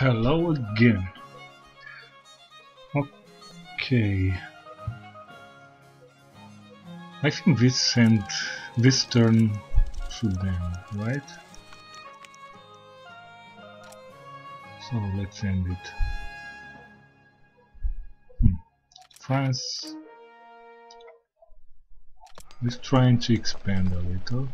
Hello again. Okay. I think this end, this turn should end, right? So let's end it. Hmm. France is trying to expand a little.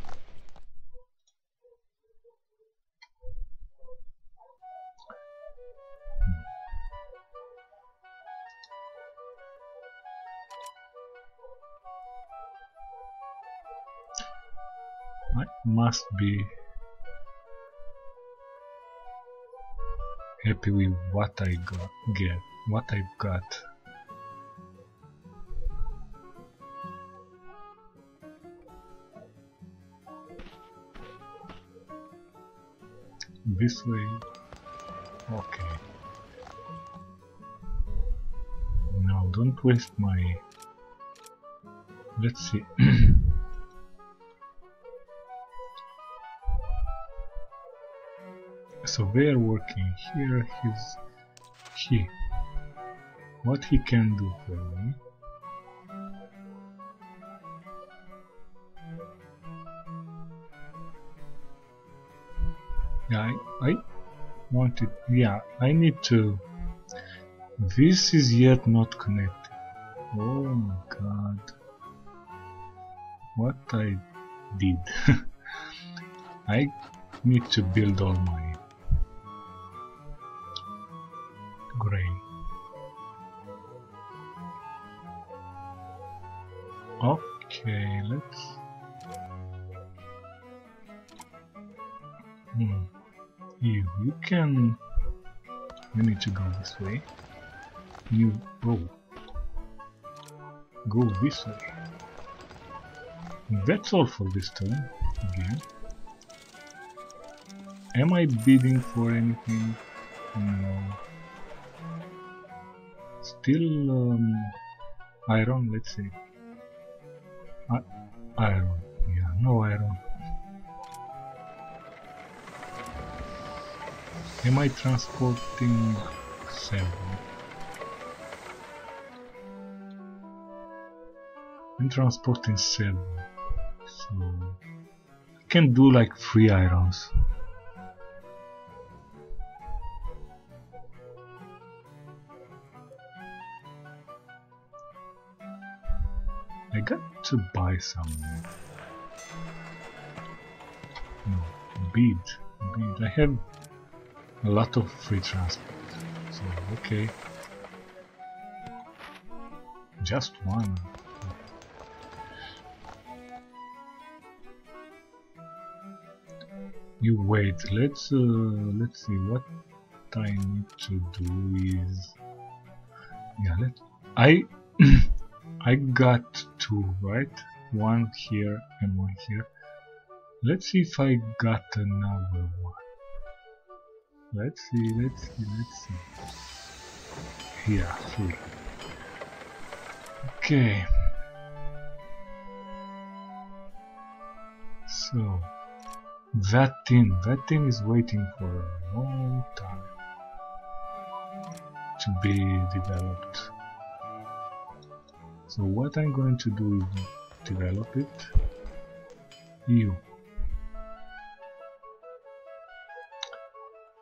Must be happy with what I got get what I've got. This way okay. Now don't waste my let's see so we are working here he's he what he can do for me? Yeah I, I wanted yeah I need to this is yet not connected. Oh my god. What I did? I need to build all my grain. Okay, let's. Hmm. You, you can. You need to go this way. You go. Go this way. That's all for this turn. Again. Am I bidding for anything? No. Still um, iron, let's see. Iron, yeah, no iron. Am I transporting seven? I'm transporting seven, so I can do like three irons. Got to buy some no, bead, bead. I have a lot of free transport, so okay. Just one. You wait. Let's uh, let's see what I need to do is yeah. Let I. I got two, right? One here and one here. Let's see if I got another one. Let's see, let's see, let's see. Yeah, three. Okay. So, that thing, that thing is waiting for a long time to be developed. So what I'm going to do is develop it. You.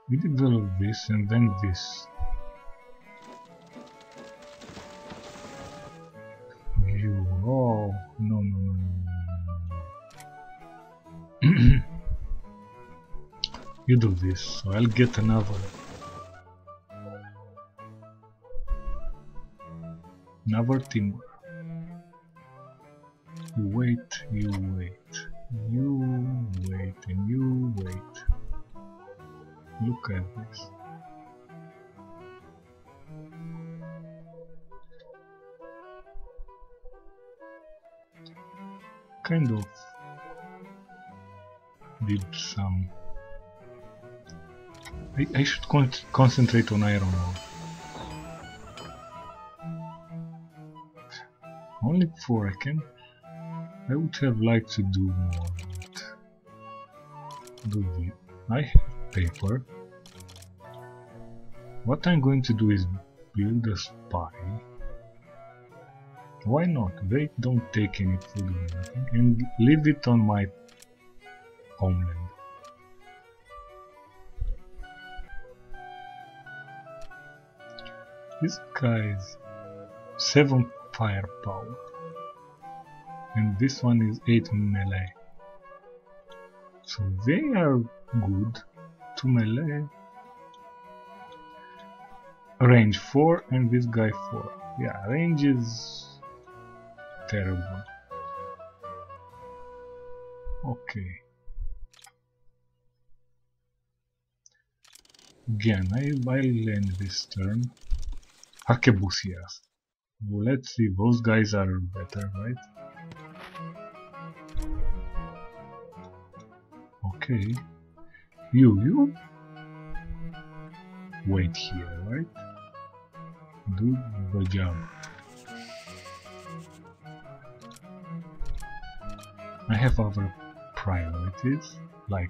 We develop this and then this. You. Oh, no, no, no, no, you do this, so I'll get another. Another timber. You wait, you wait, you wait, and you wait. Look at this. Kind of did some. I, I should con concentrate on iron ore. Only four I can I would have liked to do more, do the I have paper. what I'm going to do is build a spy. Why not? They don't take any food or anything and leave it on my homeland. This guy's 7 firepower and this one is 8 melee. So they are good to melee. Range 4 and this guy 4. Yeah, range is terrible. Okay. Again, I, I'll end this turn. Harquebusiers. Well, let's see, those guys are better, right? Okay. You, you? Wait here, right? Do the job. I have other priorities, like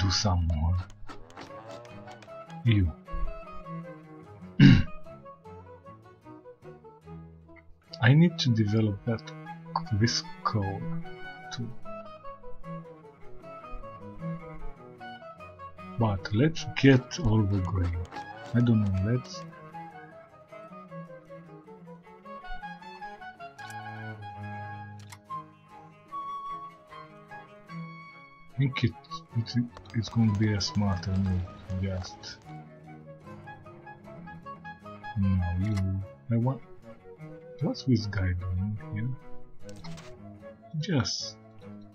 do some more. You. I need to develop that this code too. Let's get all the grain. I don't know, let's I think it, it's, it's going to be a smarter move just. No you I want what's this guy doing here? Just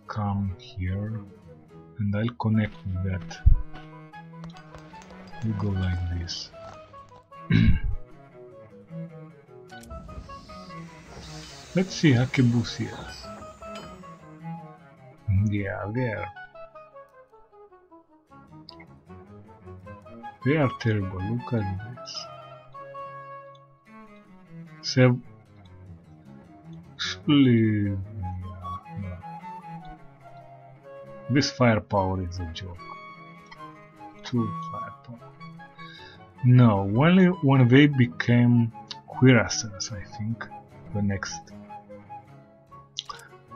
come here and I'll connect with that we go like this let's see Harquebusiers yeah there They are terrible, look at this. Sev this firepower is a joke. Firepower. No, only when they became cuirassiers, I think. The next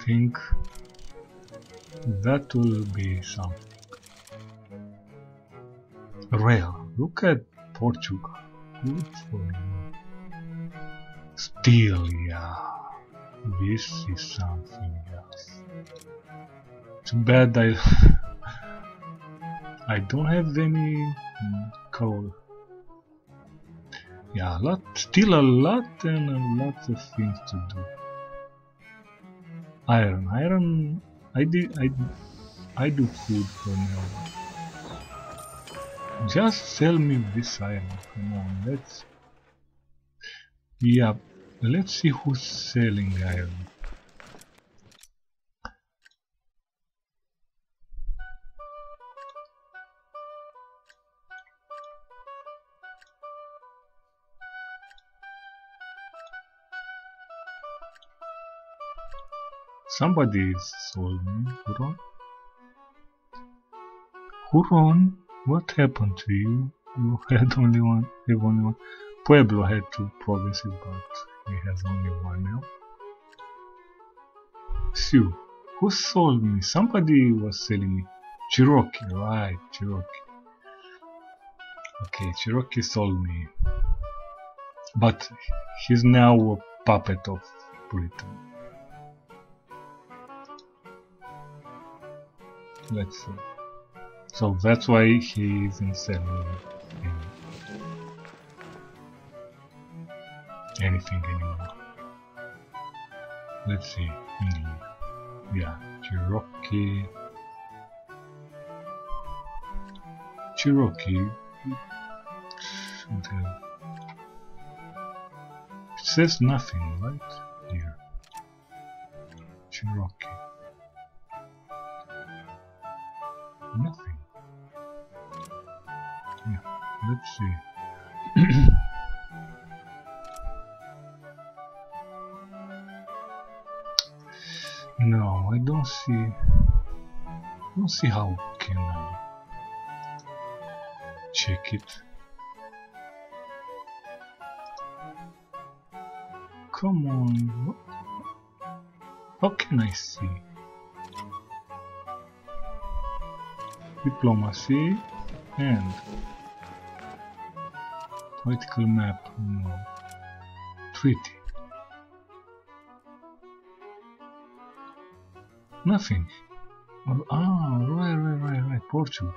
thing. that will be something. Real. Look at Portugal. Good for you. Still, yeah. This is something else. Too bad I I don't have any coal. Yeah, a lot, still a lot and a lot of things to do. Iron, iron. I do, I I do food for now. Just sell me this iron. Come on, let's. Yeah, let's see who's selling iron. Somebody sold me. Huron? Huron? What happened to you? You had only one, have only one. Pueblo had two provinces, but he has only one now. Sioux. Who sold me? Somebody was selling me. Cherokee, right, Cherokee. Okay, Cherokee sold me. But he's now a puppet of Britain. Let's see. So that's why he isn't selling anything anymore. Let's see. England. Yeah, Cherokee. Cherokee. It says nothing, right? Here. Cherokee. See. no, I don't see. Don't see how can I. check it. Come on. How can I see? Diplomacy and political map, no. Treaty. Nothing. Ah, right, right, right, right. Portugal.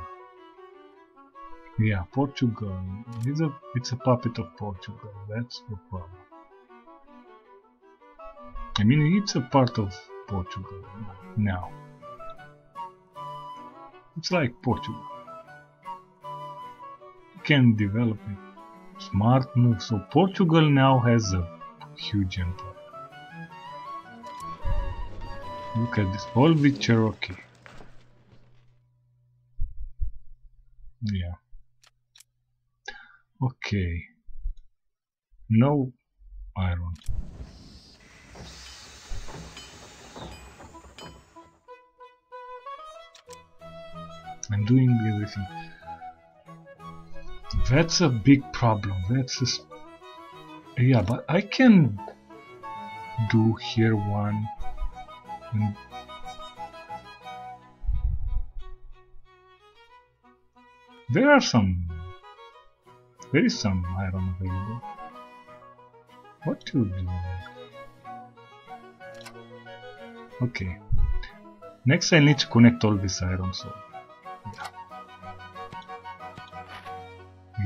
Yeah, Portugal. It's a, it's a puppet of Portugal. That's the problem. I mean, it's a part of Portugal now. It's like Portugal. You can develop it. Smart move. So Portugal now has a huge empire. Look at this, all with Cherokee. Yeah. Okay. No iron. I'm doing everything. That's a big problem. That's a yeah, but I can do here one there are some there is some iron available. What to do? Okay. Next I need to connect all this iron so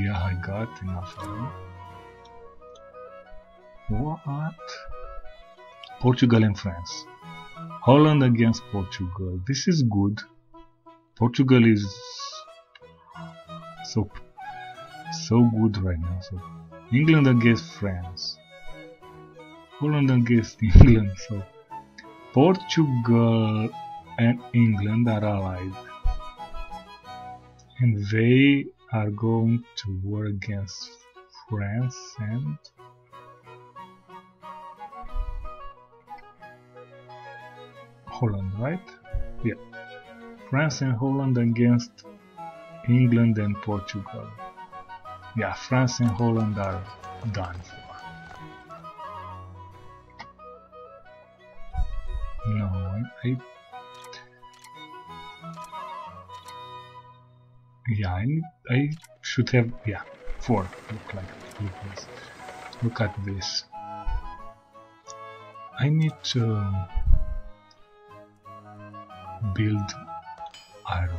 Yeah, I got enough iron. What? Portugal and France. Holland against Portugal. This is good. Portugal is so so good right now. So England against France. Holland against England. So Portugal and England are allied. And they are going to war against France and Holland, right? Yeah. France and Holland against England and Portugal. Yeah, France and Holland are done for. No, I, yeah, I, I should have yeah four. Look like look this. Look at this. I need to build iron.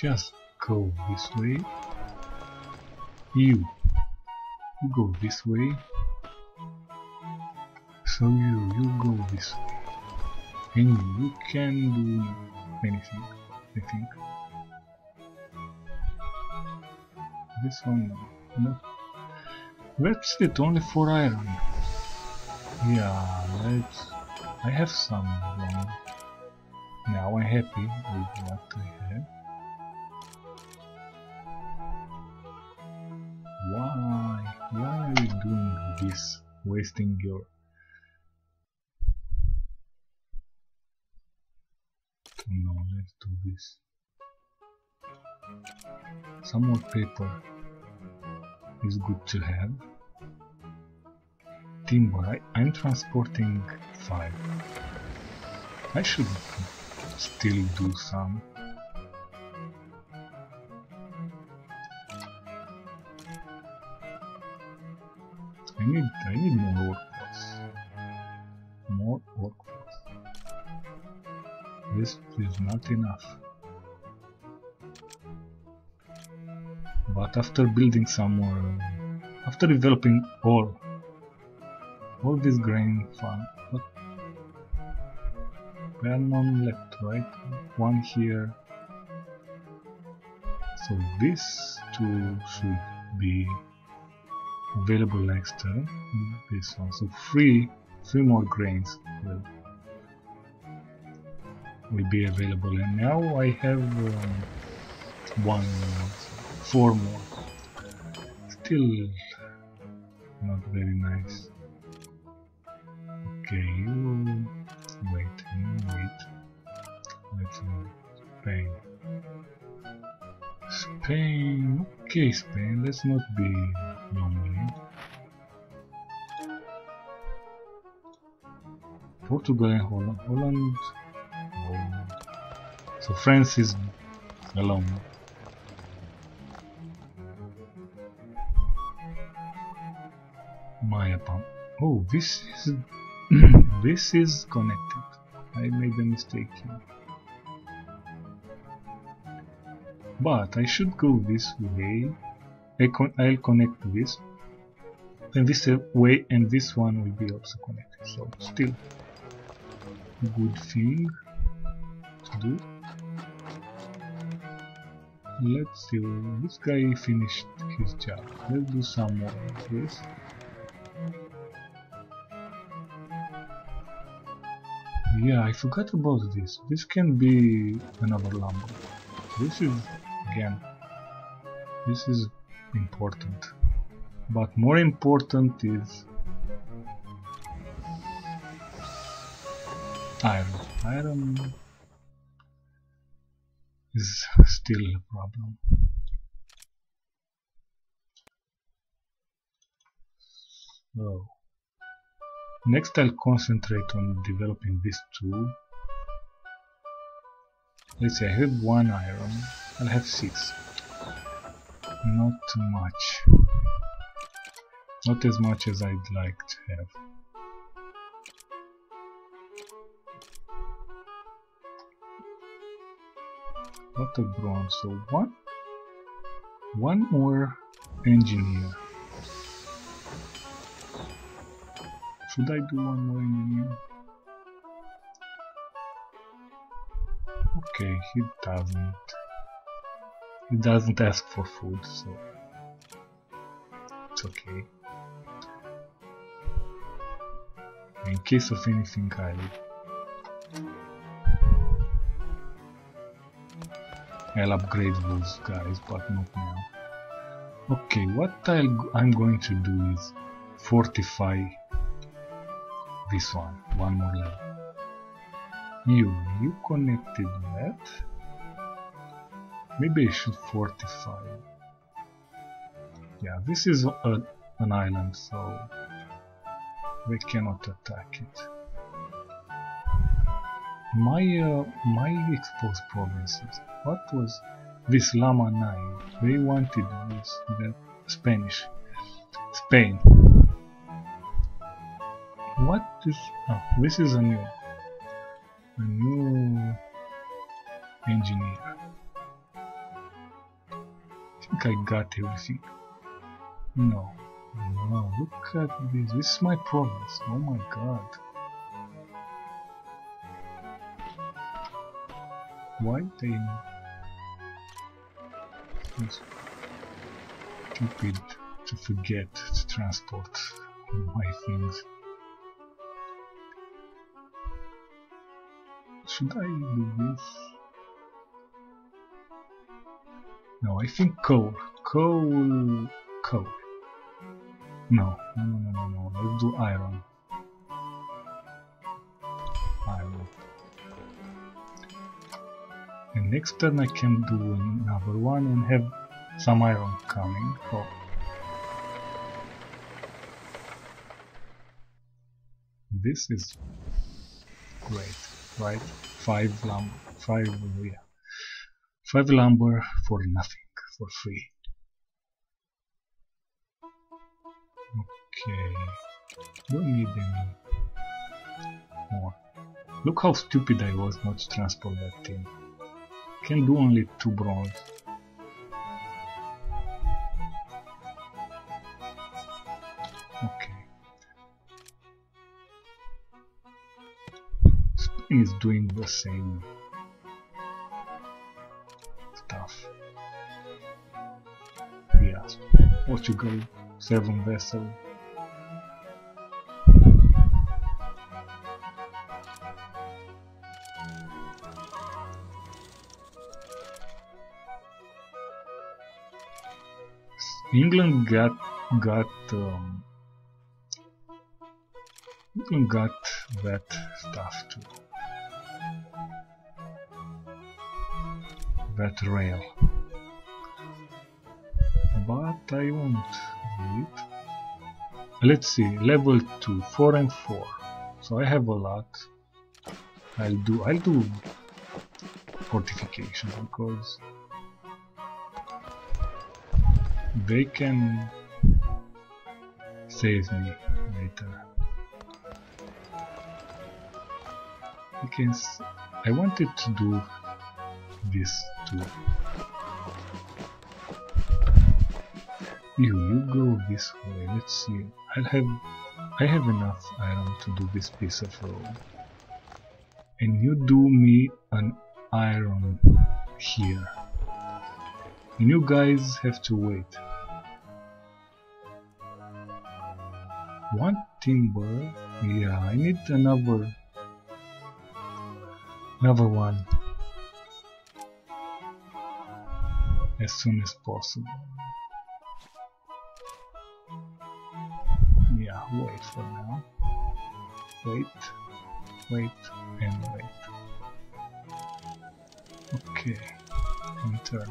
Just go this way. You, you go this way. So you, you go this way. And you can do anything, I think. This one, no. That's it, only for iron. Yeah, let's... I have some. Now I'm happy with what I have. Why? Why are you doing this? Wasting your... Some more paper is good to have timber. I'm transporting 5. I should still do some. I need I need more workforce. More workforce. This is not enough. But after building some more, after developing all all this grain farm. What? None left, right? One here. So this two should be available next to this one. So three, three more grains will will be available. And now I have um, one four more. Still not very nice. Okay, you wait, you wait. Let's move Spain. Spain, okay Spain, let's not be lonely. Portugal and Holland, Holland. So France is alone. Oh, this is this is connected. I made a mistake here. But I should go this way. I con I'll connect this. And this uh, way and this one will be also connected. So still good thing to do. Let's see, this guy finished his job. Let's do some more of this. Yeah, I forgot about this. This can be another lumber. This is, again, this is important. But more important is iron. Iron is still a problem. So, next I'll concentrate on developing these two. Let's see, I have one iron, I'll have six. Not too much. Not as much as I'd like to have. lot of bronze so one one more engineer should I do one more engineer okay he doesn't. He doesn't ask for food so it's okay. In case of anything I'll I'll upgrade those guys, but not now. Okay, what I'll, I'm going to do is fortify this one, one more level. You, you connected that. Maybe I should fortify. Yeah, this is a, an island, so they cannot attack it. My uh, my exposed provinces what was this Lama 9? They wanted this, the Spanish. Spain. What is... Oh, this is a new... A new... Engineer. I think I got everything. No. No, look at this. This is my province. Oh my god. Why they it's stupid to forget to transport my things. Should I do this? No, I think coal. Coal. Coal. No, no, no, no, no. Let's do iron. Iron. And next turn I can do another one and have some iron coming. Oh. This is great, right? Five lumber, five, yeah. Five lumber for nothing, for free. Okay, don't need any more. Look how stupid I was not to transport that thing can do only two bronze. Okay. Is doing the same stuff. Yes. Portugal, seven vessel. England got got um, got that stuff too. That rail. but I won't wait. Let's see, level 2, 4 and 4. So I have a lot. I'll do I'll do fortifications because they can save me later. Because I can I wanted to do this too. You, you go this way. Let's see. I'll have I have enough iron to do this piece of road. And you do me an iron here. And you guys have to wait. One timber. Yeah, I need another another one as soon as possible. Yeah, wait for now. Wait, wait, and wait. Okay, and turn.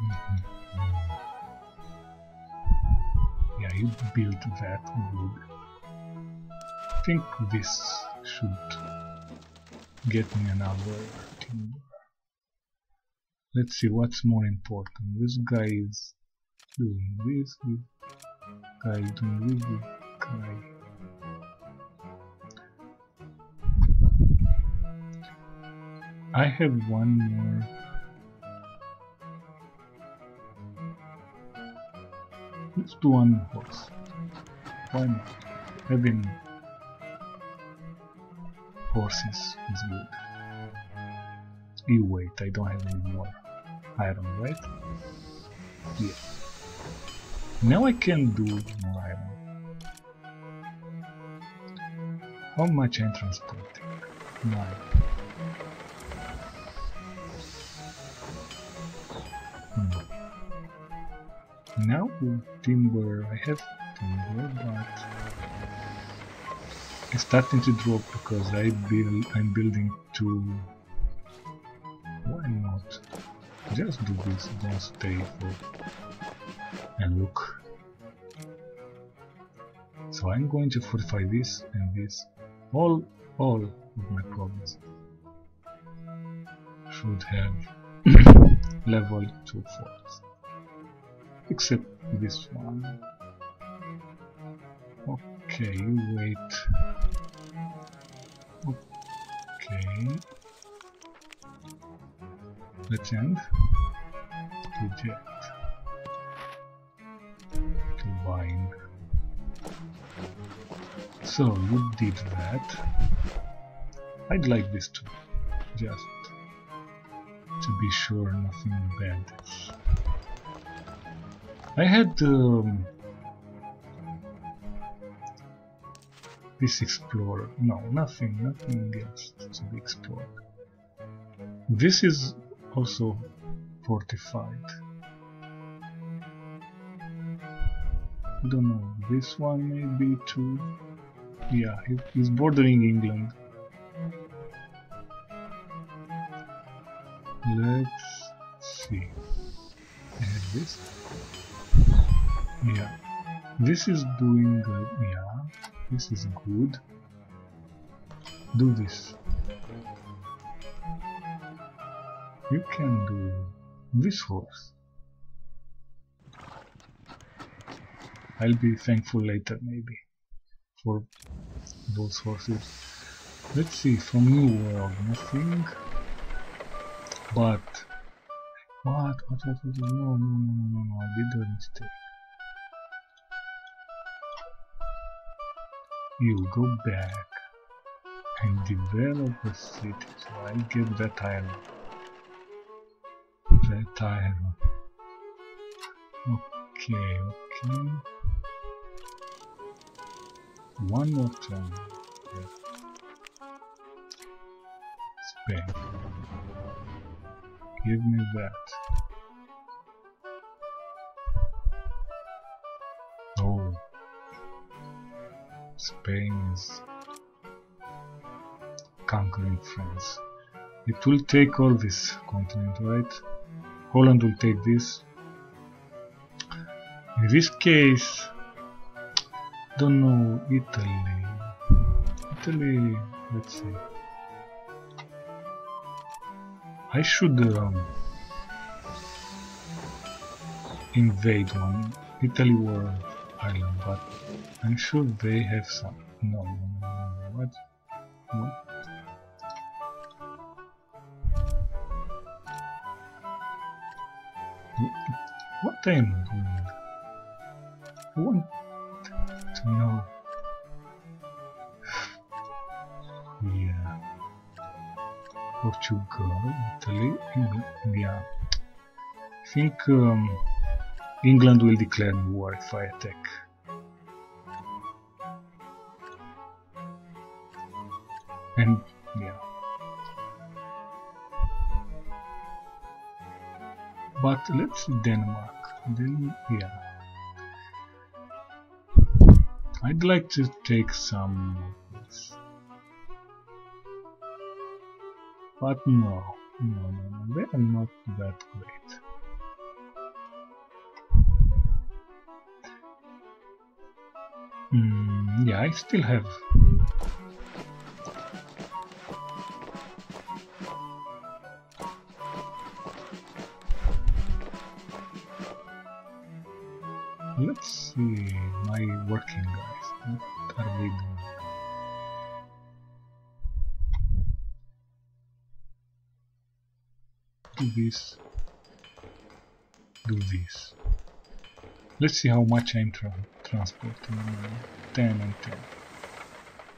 Mhm. Yeah, you built that good. I think this should get me another timber. Let's see what's more important. This guy is doing this, this guy is doing this, this guy. I have one more. Let's do one horse. Why not? Having horses is good. You wait, I don't have any more iron, right? Yeah. Now I can do more iron. How much I'm transporting? Nine. Hmm. Now timber, I have timber, but starting to drop because I build I'm building two why not? Just do this don't stay for and look. So I'm going to fortify this and this all all of my province should have level 2 forts except this one okay wait. Okay. Let's end. Reject to bind so you did that. I'd like this too just to be sure nothing bad. I had um, this explorer. No, nothing, nothing else to be explored. This is also fortified. I don't know, this one may be too... Yeah, it is bordering England. Let's see. This. Yeah. This is doing good. Yeah. This is good. Do this. You can do this horse. I'll be thankful later maybe for those horses. Let's see, from New World, nothing. But what? What? What? what no, no, no, no, no! I did a mistake. You go back and develop a city. So I get that iron. That iron. Okay, okay. One more turn. Yeah. Give me that. Spain is conquering France. It will take all this continent, right? Holland will take this. In this case, don't know Italy. Italy, let's see. I should um, invade one Italy war island, but I'm sure they have some. No, what? What? What am I doing? I want to know. Yeah. Portugal, Italy, England. Yeah. I think um, England will declare war if I attack. And yeah. But let's Denmark. Then yeah. I'd like to take some. But no, no, no, no, they are not that great. Mm, yeah, I still have this. Do this. Let's see how much I'm tra transporting. 10 and 10.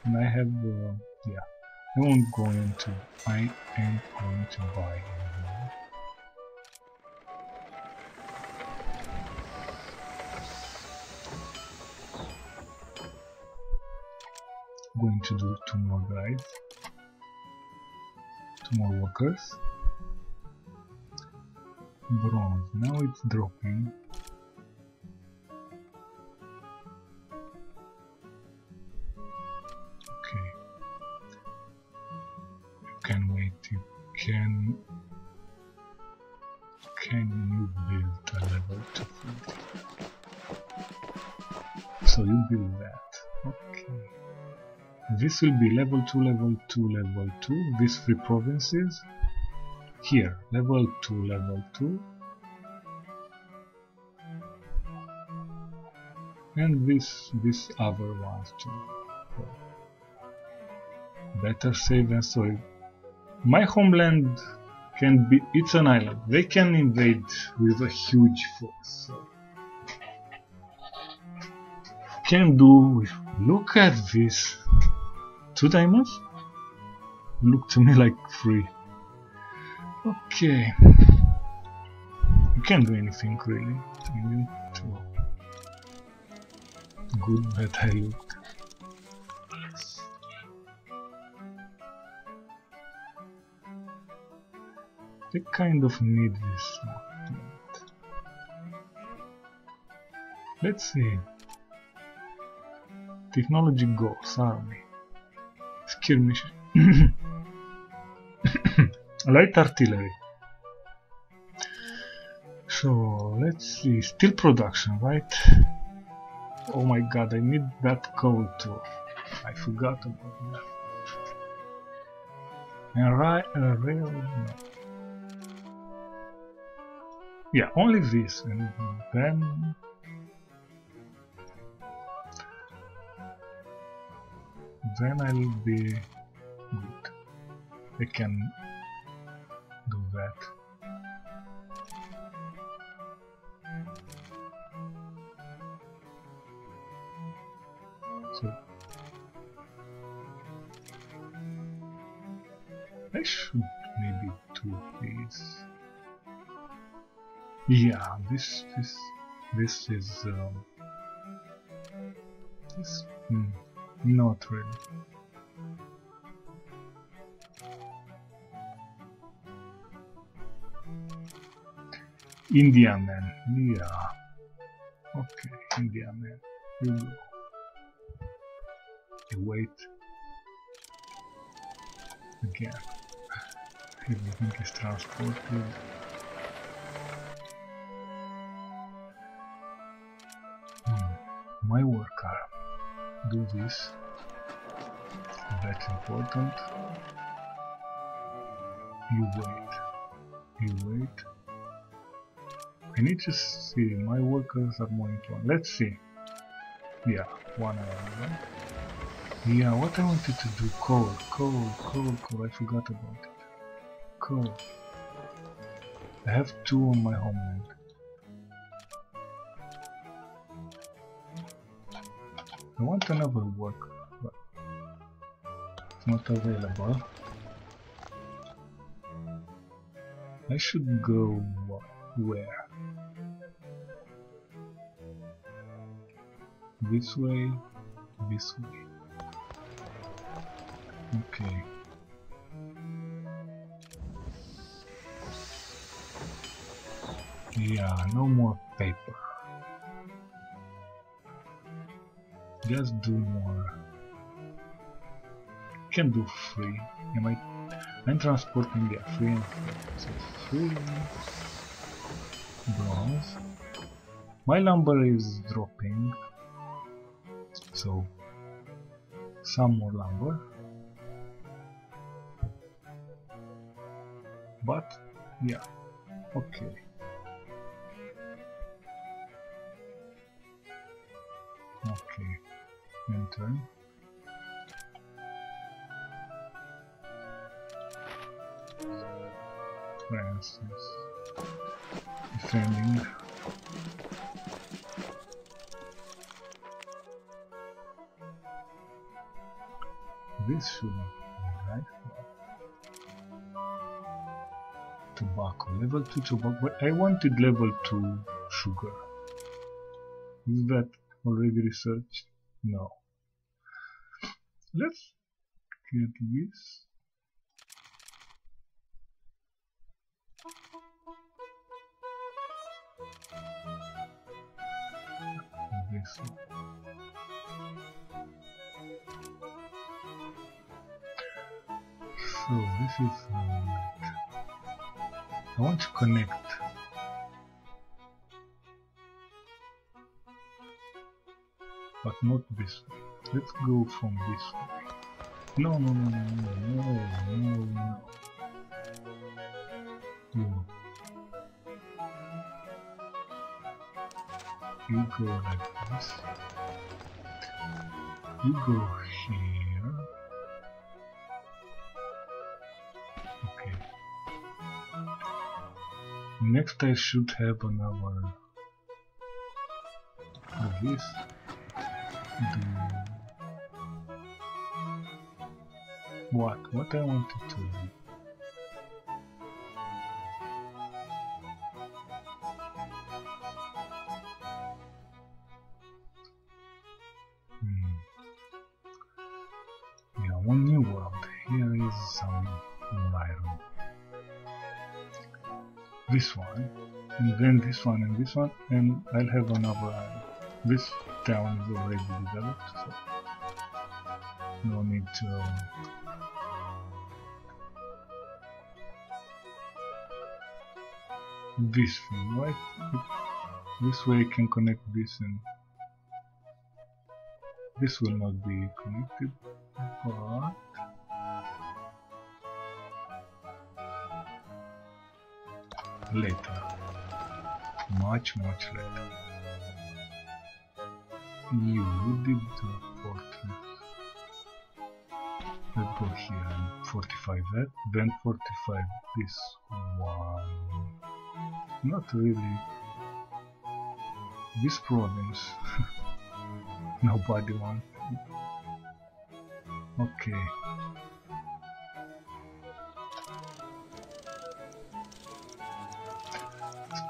And I have, uh, yeah. I won't go into, I am going to buy going to do two more guys two more workers bronze now it's dropping okay you can wait you can can you build a level 240 so you build that. Okay. This will be level 2 level 2 level 2 these three provinces here. Level 2 level 2 and this this other ones too. Better safe than sorry. My homeland can be it's an island. They can invade with a huge force can do look at this. Two diamonds? Look to me like three okay. You can't do anything really. You good that I looked they kind of need this let's see. Technology goals army. Skirmish light artillery. So let's see. Steel production right? Oh my god I need that code too. I forgot about that. And right uh, rail yeah only this and then then I'll be good. I can that. So I should maybe do this. Yeah, this this this is um, this. Hmm. Not really. Indiaman, yeah. Okay, Indiaman. You go. You wait. again. Everything is transported. Hmm. My worker do this. That's important. You wait. You wait. I need to see. My workers are more important. Let's see. Yeah, one hour. Yeah, what I wanted to do, coal, coal, coal, coal, I forgot about it. Coal. I have two on my homeland. I want another work, but it's not available. I should go where? This way, this way. Okay. Yeah, no more paper. Just do more. Can do free. Am I? I'm transporting yeah, free free. So free bronze. My lumber is dropping, so some more lumber. But yeah, okay. Okay, enter. Francis defending. This should be right. Tobacco, level 2 tobacco, but I wanted level 2 sugar. Is that already researched? No. Let's get. This Uh, I want to connect but not this way. Let's go from this way. No, no, no, no, no, no, no, no. You. You go like this. You go here. Next I should have another this do what? What I wanted to then this one and this one, and I'll have another iron. This town is already developed, so no need to um, this thing, right? This way I can connect this and this will not be connected, but later, much much later. You did the. Let's go here and 45 that, then 45 this one. Not really. This province. Nobody wants. Okay.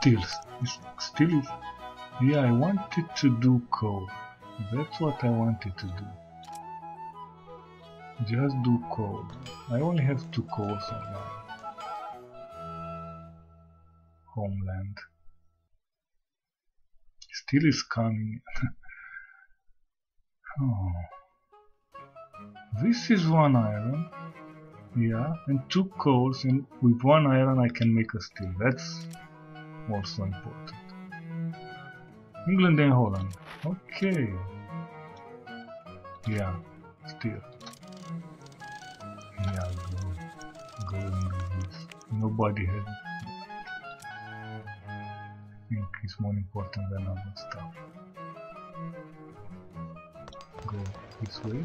Still, still, is yeah, I wanted to do coal. That's what I wanted to do. Just do coal. I only have two coals on my homeland. Still is coming. oh. This is one iron. Yeah, and two coals, and with one iron I can make a steel. That's also important. England and Holland. Okay. Yeah, still. Yeah, go, go. Nobody has. I think it's more important than other stuff. Go this way.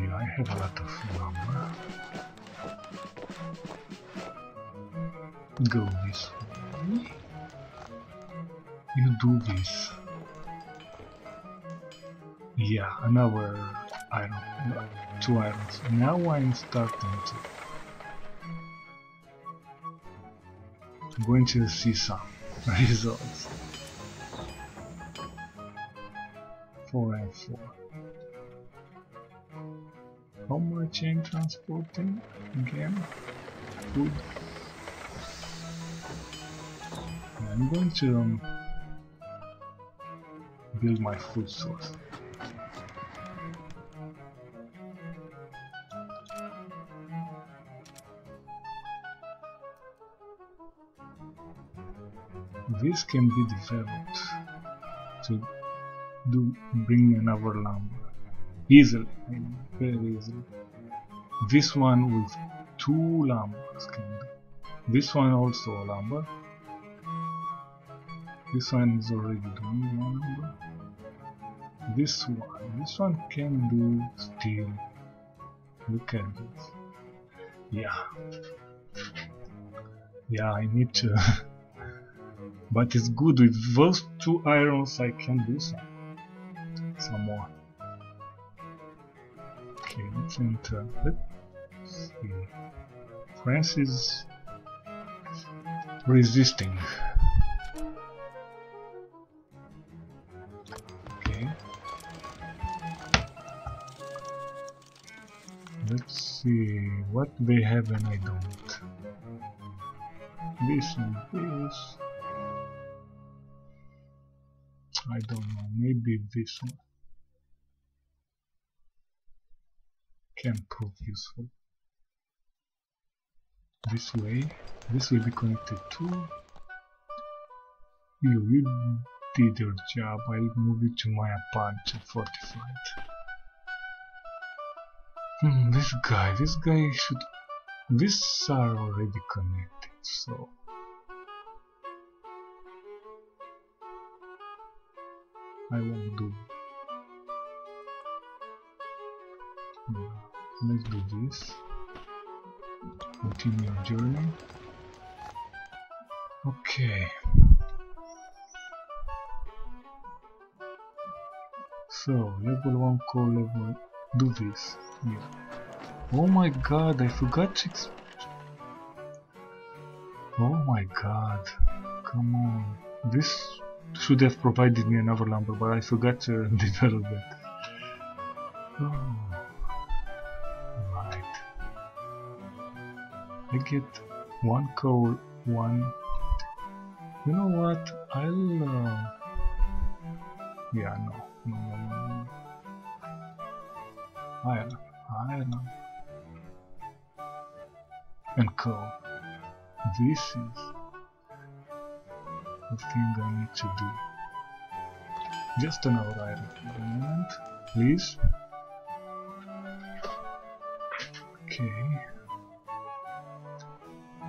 Yeah, I have a lot of lumber. Go this way. You do this. Yeah, another iron. Two irons. Now I'm starting to. I'm going to see some results. 4 and 4. How much I'm transporting again? Food. I'm going to um, build my food source. This can be developed to do bring another lumber easily, very easily. This one with two lumbers can do. This one also a lumber. This one is already doing one lumber. This one, this one can do steel. Look at this. Yeah. Yeah, I need to. but it's good with those two irons I can do some some more. Okay, let's enter. Let's see. France is resisting. See what they have and I don't. This and this. I don't know, maybe this one can prove useful. This way, this will be connected to you. You did your job. I'll move it to my apartment fortified. Hmm, this guy, this guy should. These are already connected, so. I won't do. No. Let's do this. Continue your journey. Okay. So, level 1 core level. Do this. Oh my god, I forgot to. Oh my god. Come on. This should have provided me another lumber, but I forgot to develop it. Oh. Right. I get one coal, one. You know what? I'll. Uh... Yeah, no, no, no. Iron. Iron. And coal. This is the thing I need to do. Just another iron. moment, please. Okay.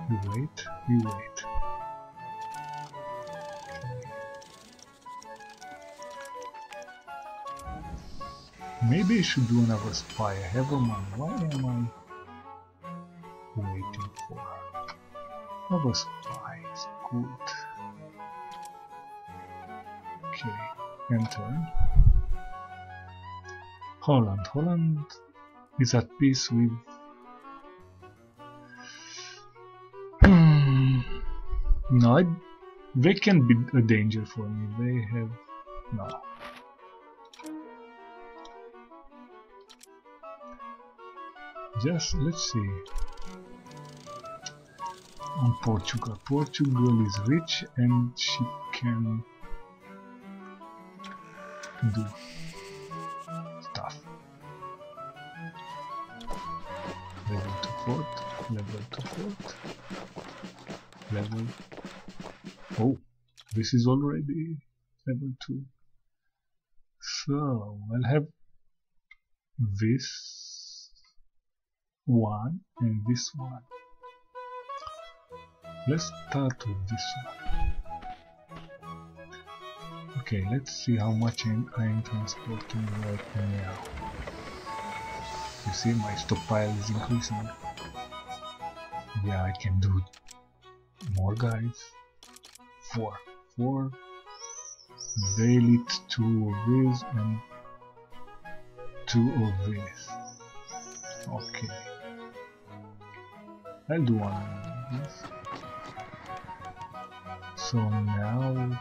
You wait, you wait. Maybe I should do another spy. I have a mind. Why am I waiting for? Another spy is good. Okay, enter. Holland. Holland is at peace with. Hmm. no, they can be a danger for me. They have no. Just let's see. On Portugal. Portugal is rich and she can do stuff. fort, level to fort, level. Oh, this is already level 2. So I'll have this one and this one. Let's start with this one. Okay, let's see how much I'm, I'm transporting right now. You see my stockpile is increasing. Yeah, I can do more guys. Four. Four. They lead two of these and two of these. Okay. I'll do one. So now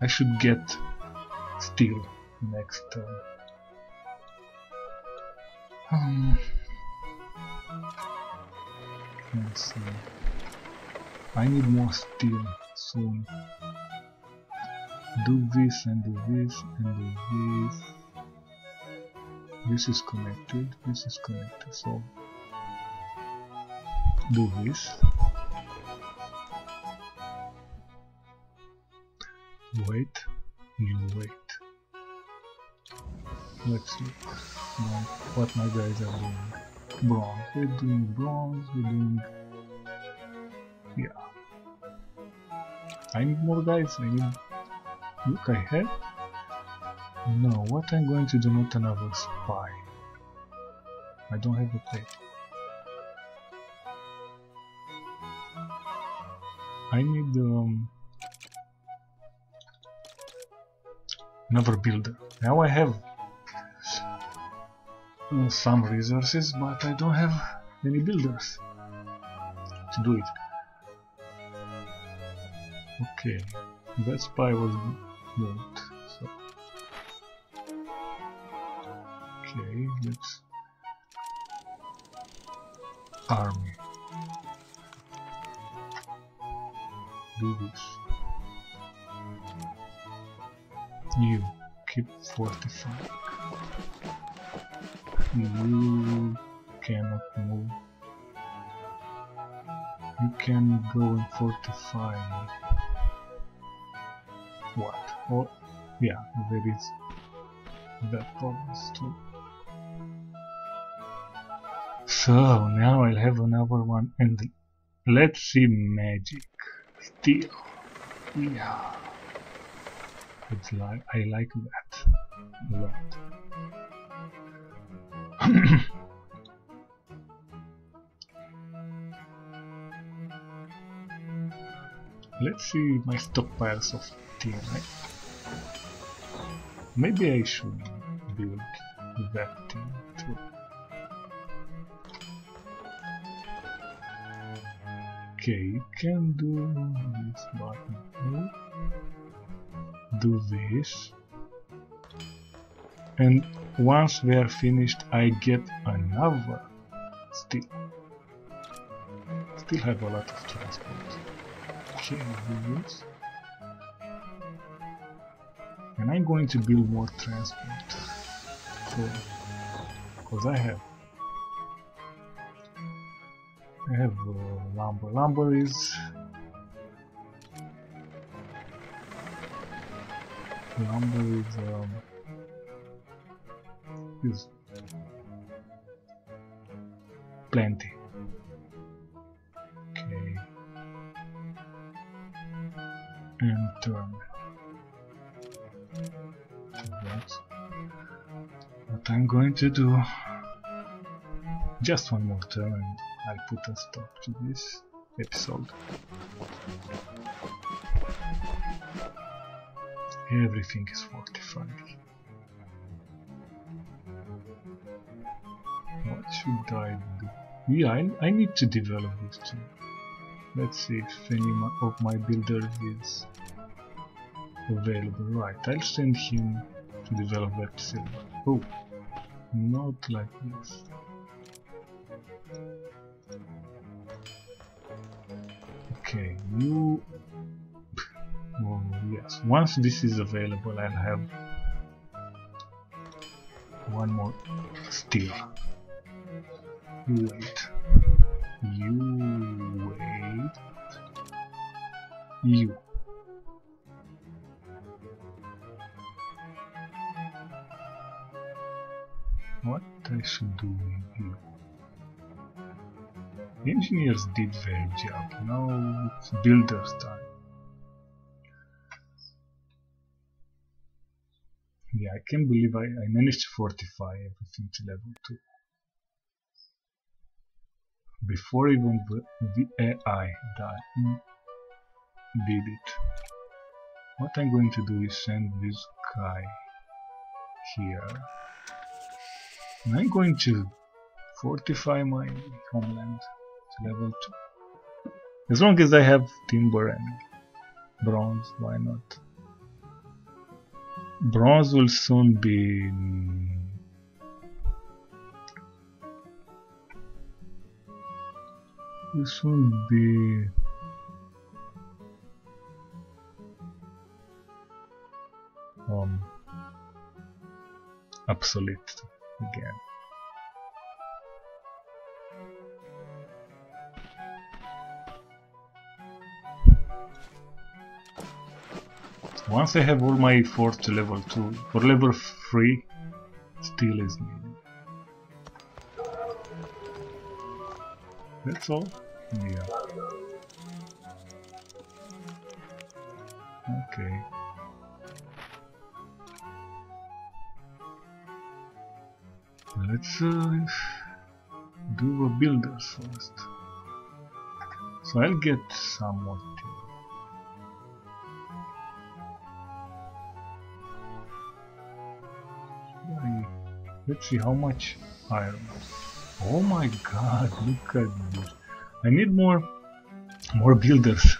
I should get steel next turn. Um, let's see. I need more steel soon. Do this and do this and do this. This is connected. This is connected. So do this. Wait. You wait. Let's see what my guys are doing. Bronze. They're doing bronze. They're doing. Yeah. I need more guys. I need. Look, I have. No, what I'm going to do, not another spy. I don't have a plate. I need um, another builder. Now I have uh, some resources, but I don't have any builders to do it. Okay, that spy was moved. So. Okay, let's army. You keep fortifying. You cannot move. You can go and fortify. What? Oh, yeah, there is that promise too. So now I'll have another one and let's see magic. Steel. Yeah. It's like I like that a lot. Let's see my stockpiles of right? Maybe I should build that thing Okay, you can do this button. Do this. And once they are finished, I get another Still. Still have a lot of transport. Okay, do this. And I'm going to build more transport. Because I have I have uh, lumber. Lumber is lumber is um, is plenty. Okay, and turn. That's what I'm going to do. Just one more turn I'll put a stop to this episode. Everything is fortified. What should I do? Yeah, I, I need to develop this too. Let's see if any of my builders is available. Right, I'll send him to develop that silver. Oh, not like this. You... Oh, yes, once this is available I'll have one more steel. Wait. You wait. You. What I should do with you? Engineers did their job, now it's builders time. Yeah, I can't believe I, I managed to fortify everything to level 2. Before even the, the AI died, hmm, did it. What I'm going to do is send this guy here. And I'm going to fortify my homeland level 2. As long as I have timber and bronze, why not? Bronze will soon be will soon be um obsolete again. Once I have all my force to level 2, for level 3, steel is needed. That's all? Yeah. Okay. Let's uh, do a builders first. So I'll get some more Let's see how much iron. Oh my god, look at this. I need more more builders.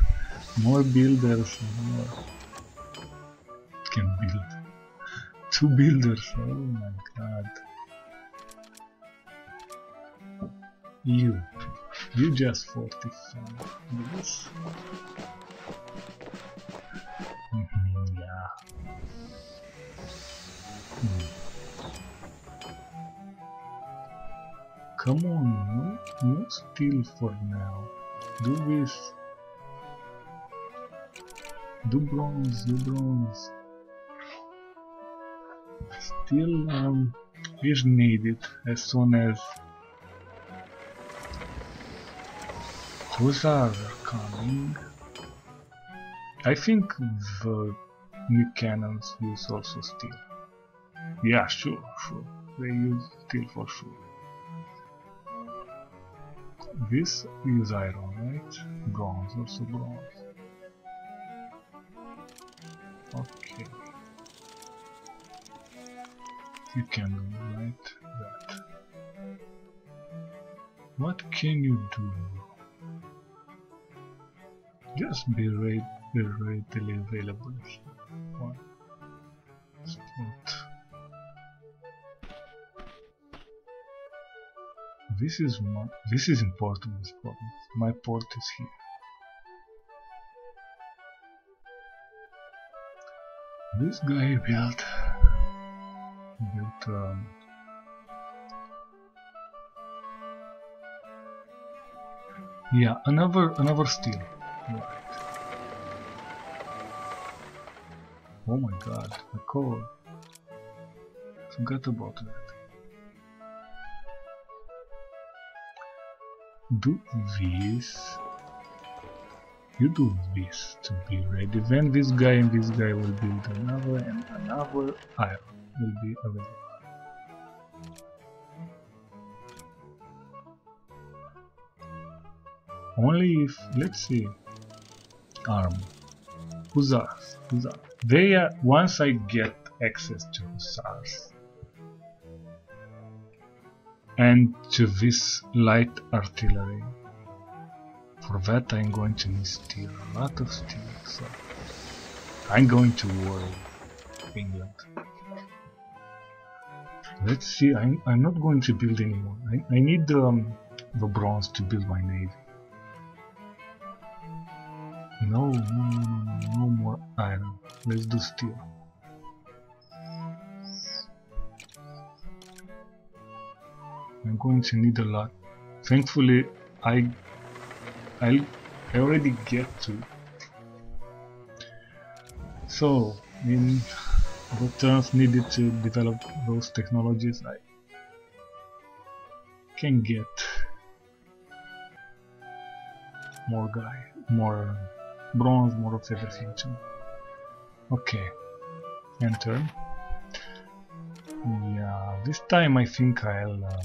More builders. More. Can build. Two builders. Oh my god. You. You just 45. Yes. Come on, no, no steel for now. Do this. Do bronze, do bronze. Still um, is needed as soon as hussars are coming. I think the new cannons use also steel. Yeah, sure, sure. They use steel for sure. This is iron, right? Bronze, also bronze. Okay. You can right that. What can you do? Just be readily available. One this is my, this is important this problem. My port is here. This guy built built um, yeah another another steel right. Oh my god, the core. Forgot about that. Do this you do this to be ready. Then this guy and this guy will build another and another iron will be available. Only if let's see. Arm. Hussars hussars they are once I get access to hussars and to this light artillery. For that I'm going to need steel, a lot of steel, so I'm going to war England. Let's see, I'm, I'm not going to build anymore. I, I need um, the bronze to build my navy. No, no, no, no, no more iron. Let's do steel. I'm going to need a lot. Thankfully, I I I already get to. So in turns needed to develop those technologies, I can get more guy, more bronze, more of everything too. Okay, enter. Yeah, this time I think I'll uh,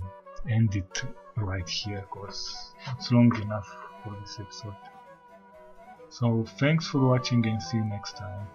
end it right here because it's long enough for this episode. So thanks for watching and see you next time.